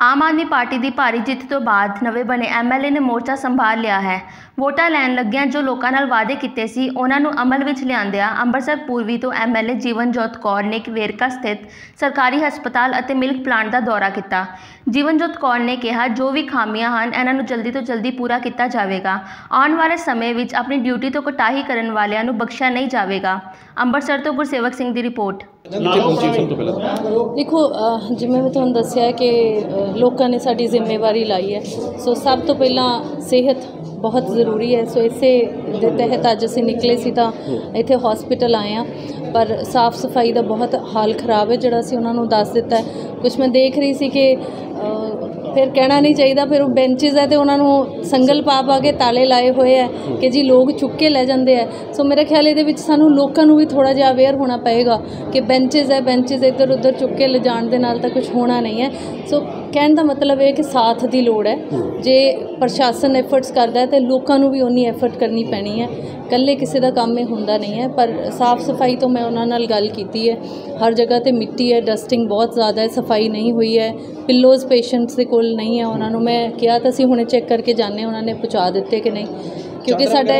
Aam Aadmi party ਦੀ ਭਾਰੀ ਜਿੱਤ ਤੋਂ ਬਾਅਦ ਨਵੇਂ ਬਣੇ ਐਮਐਲਏ ਨੇ ਮੋਰਚਾ ਸੰਭਾਲ ਲਿਆ ਹੈ। ਵੋਟਾਂ ਲੈਣ ਲੱਗਿਆਂ ਜੋ ਲੋਕਾਂ ਨਾਲ ਵਾਅਦੇ ਕੀਤੇ ਸੀ, ਉਹਨਾਂ ਨੂੰ ਅਮਲ ਵਿੱਚ ਲਿਆਂਦਿਆਂ ਅੰਮ੍ਰਿਤਸਰ ਪੂਰਬੀ ਤੋਂ ਐਮਐਲਏ ਜੀਵਨਜੋਤ ਕੌਰ ਨੇ ਵੇਰਕਾ ਸਥਿਤ ਸਰਕਾਰੀ ਹਸਪਤਾਲ ਅਤੇ ਮਿਲਕ ਪਲਾਂਟ ਦਾ ਦੌਰਾ ਕੀਤਾ। ਜੀਵਨਜੋਤ ਕੌਰ ਨੇ ਕਿਹਾ, ਜੋ ਵੀ ਖਾਮੀਆਂ ਹਨ, ਇਹਨਾਂ ਨੂੰ ਜਲਦੀ ਤੋਂ ਜਲਦੀ ਪੂਰਾ ਕੀਤਾ ਜਾਵੇਗਾ। ਆਉਣ ਵਾਲੇ ਸਮੇਂ ਵਿੱਚ ਆਪਣੀ ਡਿਊਟੀ ਤੋਂ ਕੋਤਾਹੀ ਕਰਨ ਵਾਲਿਆਂ ਨੂੰ ਬਖਸ਼ਿਆ ਨਹੀਂ ਜਾਵੇਗਾ। ਅੰਮ੍ਰਿਤਸਰ ਤੋਂ ਗੁਰਸੇਵਕ ਸਿੰਘ ਦੀ ਰਿਪੋਰਟ। ਕਿੱਥੇ ਪਹੁੰਚੀ ਸਭ ਤੋਂ ਪਹਿਲਾਂ ਤਾਂ? ਦੇਖੋ ਅਹ ਜਿਵੇਂ ਮੈਂ ਤੁਹਾਨੂੰ ਦੱਸਿਆ ਕਿ ਅਹ ਲੋਕਾਂ ਨੇ ਸਾਡੀ ਜ਼ਿੰਮੇਵਾਰੀ ਲਾਈ ਹੈ। ਸੋ ਸਭ ਤੋਂ ਪਹਿਲਾਂ ਸਿਹਤ ਬਹੁਤ ਜ਼ਰੂਰੀ ਹੈ। ਸੋ ਇਸੇ ਦੇ ਤਹਿਤ ਅੱਜ ਅਸੀਂ ਨਿਕਲੇ ਸੀ ਤਾਂ ਇੱਥੇ ਹਸਪੀਟਲ ਆਏ ਆ ਪਰ ਸਾਫ਼ ਸਫ਼ਾਈ ਦਾ ਬਹੁਤ ਹਾਲ ਖਰਾਬ ਹੈ ਜਿਹੜਾ ਅਸੀਂ ਉਹਨਾਂ ਨੂੰ ਦੱਸ ਦਿੱਤਾ ਹੈ। ਕੁਝ ਮੈਂ ਦੇਖ ਰਹੀ ਸੀ ਕਿ ਅਹ, ਫਿਰ ਕਹਿਣਾ ਨਹੀਂ ਚਾਹੀਦਾ ਫਿਰ ਉਹ ਬੈਂਚਸ ਹੈ ਤੇ ਉਹਨਾਂ ਨੂੰ ਸੰਗਲ ਪਾ ਪਾ ਕੇ ਤਾਲੇ ਲਾਏ ਹੋਏ ਹੈ ਕਿ ਜੀ ਲੋਕ ਚੁੱਕ ਕੇ ਲੈ ਜਾਂਦੇ ਆ ਸੋ ਮੇਰੇ ਖਿਆਲ ਇਹਦੇ ਵਿੱਚ ਸਾਨੂੰ ਲੋਕਾਂ ਨੂੰ ਵੀ ਥੋੜਾ ਜਿਹਾ ਅਵੇਅਰ ਹੋਣਾ ਪਏਗਾ ਕਿ ਬੈਂਚਸ ਹੈ ਬੈਂਚਸ ਇੱਧਰ ਉੱਧਰ ਚੁੱਕ ਕੇ ਲਿਜਾਣ ਦੇ ਨਾਲ ਤਾਂ ਕੁਝ ਹੋਣਾ ਨਹੀਂ ਹੈ। ਸੋ ਕਹਿਣ ਦਾ ਮਤਲਬ ਇਹ ਹੈ ਕਿ ਸਾਥ ਦੀ ਲੋੜ ਹੈ। ਜੇ ਪ੍ਰਸ਼ਾਸਨ ਐਫਰਟਸ ਕਰਦਾ ਹੈ ਤੇ ਲੋਕਾਂ ਨੂੰ ਵੀ ਉਨੀ ਐਫਰਟ ਕਰਨੀ ਪੈਣੀ ਹੈ। ਇਕੱਲੇ ਕਿਸੇ ਦਾ ਕੰਮ ਇਹ ਹੁੰਦਾ ਨਹੀਂ ਹੈ ਪਰ ਸਾਫ਼ ਸਫ਼ਾਈ ਤੋਂ ਮੈਂ ਉਹਨਾਂ ਨਾਲ ਗੱਲ ਕੀਤੀ ਹੈ। ਹਰ ਜਗ੍ਹਾ ਤੇ ਮਿੱਟੀ ਹੈ ਡਸਟਿੰਗ ਬਹੁਤ ਜ਼ਿਆਦਾ ਹੈ ਸਫ਼ਾਈ ਨਹੀਂ ਹੋਈ ਹੈ। ਪਿੱਲੋਜ਼ ਪੇਸ਼ੈਂਟਸ ਦੇ ਕੋਲ ਨਹੀਂ ਹੈ ਉਹਨਾਂ ਨੂੰ। ਮੈਂ ਕਿਹਾ ਤਾਂ ਅਸੀਂ ਹੁਣੇ ਚੈੱਕ ਕਰਕੇ ਜਾਣੇ ਉਹਨਾਂ ਨੇ ਪਹੁੰਚਾ ਦਿੱਤੇ ਕਿ ਨਹੀਂ। ਕਿਉਂਕਿ ਸਾਡਾ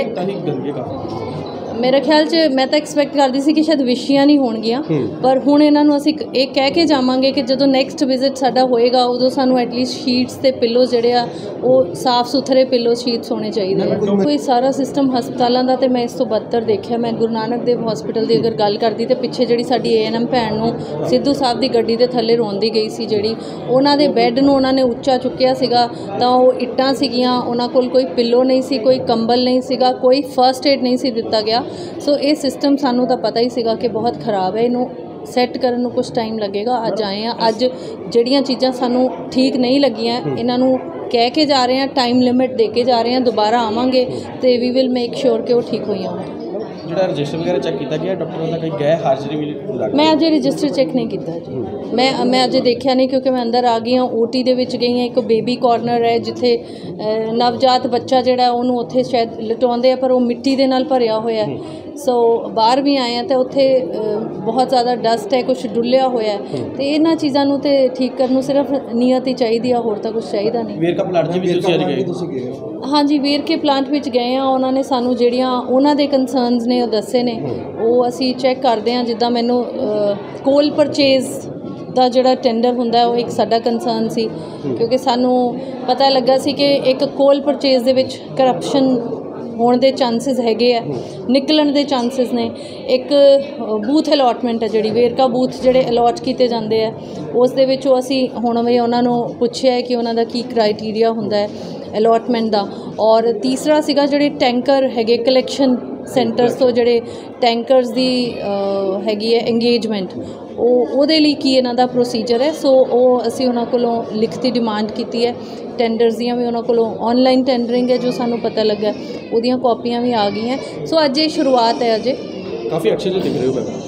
ਮੇਰੇ ਖਿਆਲ 'ਚ ਮੈਂ ਤਾਂ ਐਕਸਪੈਕਟ ਕਰਦੀ ਸੀ ਕਿ ਸ਼ਾਇਦ ਵਿਸ਼ੀਆਂ ਨਹੀਂ ਹੋਣਗੀਆਂ। ਪਰ ਹੁਣ ਇਹਨਾਂ ਨੂੰ ਅਸੀਂ ਇਹ ਕਹਿ ਕੇ ਜਾਵਾਂਗੇ ਕਿ ਜਦੋਂ ਨੈਕਸਟ ਵਿਜ਼ਿਟ ਸਾਡਾ ਹੋਏਗਾ ਉਦੋਂ ਸਾਨੂੰ ਐਟਲੀਸਟ ਸ਼ੀਟਸ ਤੇ ਪਿੱਲੋਜ਼ ਜਿਹੜੇ ਆ ਉਹ ਸਾਫ਼ ਸੁਥਰੇ ਪਿੱਲੋ ਸ਼ੀਟਸ ਹੋਣੇ ਚਾਹੀਦੇ ਆ। ਕੋਈ ਸਾਰਾ ਸਿਸਟਮ ਹਸਪਤਾਲਾਂ ਦਾ ਤੇ ਮੈਂ ਇਸ ਤੋਂ ਬੱਤਰ ਦੇਖਿਆ। ਮੈਂ ਗੁਰੂ ਨਾਨਕ ਦੇਵ ਹਸਪੀਟਲ ਦੀ ਅਗਰ ਗੱਲ ਕਰਦੀ ਤੇ ਪਿੱਛੇ ਜਿਹੜੀ ਸਾਡੀ ਏਐਨਐਮ ਭੈਣ ਨੂੰ ਸਿੱਧੂ ਸਾਹਿਬ ਦੀ ਗੱਡੀ ਦੇ ਥੱਲੇ ਰੋਂਦੀ ਗਈ ਸੀ ਜਿਹੜੀ ਉਹਨਾਂ ਦੇ ਬੈੱਡ ਨੂੰ ਉਹਨਾਂ ਨੇ ਉੱਚਾ ਚੁੱਕਿਆ ਸੀਗਾ ਤਾਂ ਉਹ ਇੱਟਾਂ ਸੀਗੀਆਂ ਉਹਨਾਂ ਕੋਲ ਕੋਈ ਪਿੱਲੋ ਨਹੀਂ ਸੀ ਕੋਈ ਕੰਬਲ ਨਹੀਂ ਸੀਗਾ ਕੋਈ ਫਰਸਟ ਏਡ ਨਹੀਂ ਸੀ ਦਿੱਤਾ ਗਿਆ। ਸੋ ਇਹ ਸਿਸਟਮ ਸਾਨੂੰ ਤਾਂ ਪਤਾ ਹੀ ਸੀਗਾ ਕਿ ਬਹੁਤ ਖਰਾਬ ਹੈ। ਇਹਨੂੰ ਸੈੱਟ ਕਰਨ ਨੂੰ ਕੁਝ ਟਾਈਮ ਲੱਗੇਗਾ। ਅੱਜ ਆਏ ਆ ਅੱਜ ਜਿਹੜੀਆਂ ਚੀਜ਼ਾਂ ਸਾਨੂੰ ਠੀਕ ਨਹੀਂ ਲੱਗੀਆਂ, ਇਹਨਾਂ ਨੂੰ ਕਹਿ ਕੇ ਜਾ ਰਹੇ ਆ ਟਾਈਮ ਲਿਮਿਟ ਦੇ ਕੇ ਜਾ ਰਹੇ ਆ ਦੁਬਾਰਾ ਆਵਾਂਗੇ ਤੇ ਵੀ ਵਿਲ ਮੇਕ ਸ਼ੋਰ ਕਿ ਉਹ ਠੀਕ ਹੋਈ ਹੋਣ। ਜਿਹੜਾ ਰਜਿਸਟਰ ਵਗੈਰਾ ਚੈੱਕ ਕੀਤਾ ਗਿਆ ਡਾਕਟਰਾਂ ਦਾ ਕੋਈ ਗੈਰ ਹਾਜ਼ਰੀ ਵੀ ਲੱਗ? ਮੈਂ ਅਜੇ ਰਜਿਸਟਰ ਚੈੱਕ ਨਹੀਂ ਕੀਤਾ ਜੀ। ਮੈਂ ਮੈਂ ਅਜੇ ਦੇਖਿਆ ਨਹੀਂ ਕਿਉਂਕਿ ਮੈਂ ਅੰਦਰ ਆ ਗਈ ਹਾਂ ਓਟੀ ਦੇ ਵਿੱਚ ਗਈ ਹਾਂ, ਇੱਕ ਬੇਬੀ ਕਾਰਨਰ ਹੈ ਜਿੱਥੇ ਨਵਜਾਤ ਬੱਚਾ ਜਿਹੜਾ ਉਹਨੂੰ ਉੱਥੇ ਸ਼ਾਇਦ ਲਟਾਉਂਦੇ ਆ, ਪਰ ਉਹ ਮਿੱਟੀ ਦੇ ਨਾਲ ਭਰਿਆ ਹੋਇਆ ਹੈ। ਸੋ ਬਾਹਰ ਵੀ ਆਏ ਆ ਤੇ ਉੱਥੇ ਬਹੁਤ ਜ਼ਿਆਦਾ ਡਸਟ ਹੈ ਕੁਝ ਡੁੱਲਿਆ ਹੋਇਆ ਹੈ। ਤੇ ਇਹਨਾਂ ਚੀਜ਼ਾਂ ਨੂੰ ਤੇ ਠੀਕ ਕਰਨ ਨੂੰ ਸਿਰਫ ਨੀਅਤ ਹੀ ਚਾਹੀਦੀ ਆ ਹੋਰ ਤਾਂ ਕੁਝ ਚਾਹੀਦਾ ਨਹੀਂ। ਵੇਰਕਾ ਪਲਾਟ 'ਚ ਵੀ ਤੁਸੀਂ ਅੱਜ ਗਏ ਹਾਂਜੀ ਵੀਰ ਕੇ ਪਲਾਂਟ ਵਿੱਚ ਗਏ ਆ ਉਹਨਾਂ ਨੇ ਸਾਨੂੰ ਜਿਹੜੀਆਂ ਉਹਨਾਂ ਦੇ ਕਨਸਰਨਸ ਨੇ ਉਹ ਦੱਸੇ ਨੇ। ਉਹ ਅਸੀਂ ਚੈੱਕ ਕਰਦੇ ਆ ਜਿੱਦਾਂ ਮੈਨੂੰ ਕੋਲ ਪਰਚੇਜ਼ ਦਾ ਜਿਹੜਾ ਟੈਂਡਰ ਹੁੰਦਾ ਹੈ, ਉਹ ਇੱਕ ਸਾਡਾ ਕਨਸਰਨ ਸੀ। ਕਿਉਂਕਿ ਸਾਨੂੰ ਪਤਾ ਲੱਗਾ ਸੀ ਕਿ ਇੱਕ ਕੋਲ ਪਰਚੇਜ਼ ਦੇ ਵਿੱਚ ਕਰਪਸ਼ਨ ਹੋਣ ਦੇ ਚਾਂਸਸ ਹੈਗੇ ਆ, ਨਿਕਲਣ ਦੇ ਚਾਂਸਸ ਨੇ। ਇੱਕ ਬੂਥ ਅਲਾਟਮੈਂਟ ਹੈ ਜਿਹੜੀ, ਵੇਰਕਾ ਬੂਥ ਜਿਹੜੇ ਅਲਾਟ ਕੀਤੇ ਜਾਂਦੇ ਆ, ਉਸ ਦੇ ਵਿੱਚ ਉਹ ਅਸੀਂ ਹੁਣ ਵੀ ਉਹਨਾਂ ਨੂੰ ਪੁੱਛਿਆ ਕਿ ਉਹਨਾਂ ਦਾ ਕੀ ਕ੍ਰਾਈਟੇਰੀਆ ਹੁੰਦਾ ਹੈ ਅਲਾਟਮੈਂਟ ਦਾ। ਔਰ ਤੀਸਰਾ ਸੀਗਾ ਜਿਹੜੇ ਟੈਂਕਰ ਹੈਗੇ ਕਲੈਕਸ਼ਨ ਸੈਂਟਰਸ ਤੋਂ ਜਿਹੜੇ ਟੈਂਕਰਸ ਦੀ ਹੈਗੀ ਹੈ ਇੰਗੇਜਮੈਂਟ ਉਹ, ਉਹਦੇ ਲਈ ਕੀ ਇਹਨਾਂ ਦਾ ਪ੍ਰੋਸੀਜਰ ਹੈ? ਸੋ ਉਹ ਅਸੀਂ ਉਹਨਾਂ ਕੋਲੋਂ ਲਿਖਤੀ ਡਿਮਾਂਡ ਕੀਤੀ ਹੈ। ਟੈਂਡਰਸ ਦੀਆਂ ਵੀ ਉਹਨਾਂ ਕੋਲੋਂ ਆਨਲਾਈਨ ਟੈਂਡਰਿੰਗ ਹੈ, ਜੋ ਸਾਨੂੰ ਪਤਾ ਲੱਗਾ ਉਹਦੀਆਂ ਕਾਪੀਆਂ ਵੀ ਆ ਗਈਆਂ। ਸੋ ਅੱਜ ਇਹ ਸ਼ੁਰੂਆਤ ਹੈ ਅਜੇ। ਕਾਫੀ ਅੱਛੇ ਜਿਹੇ ਦਿਖ ਰਹੇ ਹੋ ਮੈਮ